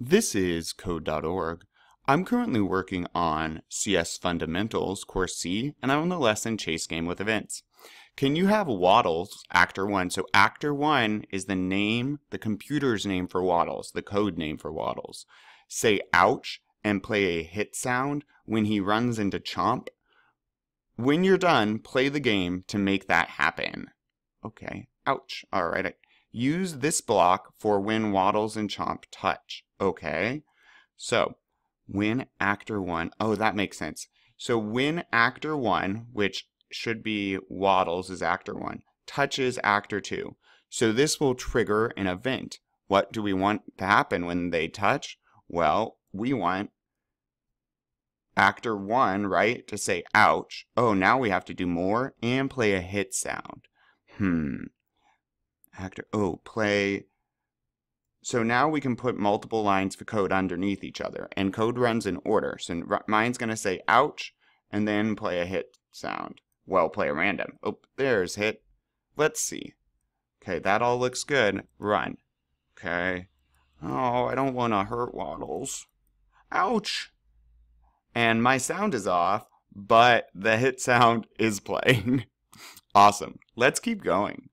This is Code.org. I'm currently working on CS Fundamentals, Course C, and I'm on the lesson Chase Game with Events. Can you have Waddles, Actor 1? So Actor 1 is the name, the computer's name for Waddles, the code name for Waddles. Say ouch and play a hit sound when he runs into Chomp. When you're done, play the game to make that happen. Okay, ouch. All right. Use this block for when Waddles and Chomp touch. Okay. So when actor one, oh, that makes sense. So when actor one, which should be Waddles is actor one, touches actor two. So this will trigger an event. What do we want to happen when they touch? Well, we want actor one, right, to say ouch. Oh, now we have to do more and play a hit sound. Hmm. Actor, oh, play so now we can put multiple lines of code underneath each other, and code runs in order. So mine's going to say ouch, and then play a hit sound. Well, play a random. Oh, there's hit. Let's see. Okay, that all looks good. Run. Okay. Oh, I don't want to hurt Waddles. Ouch! And my sound is off, but the hit sound is playing. awesome. Let's keep going.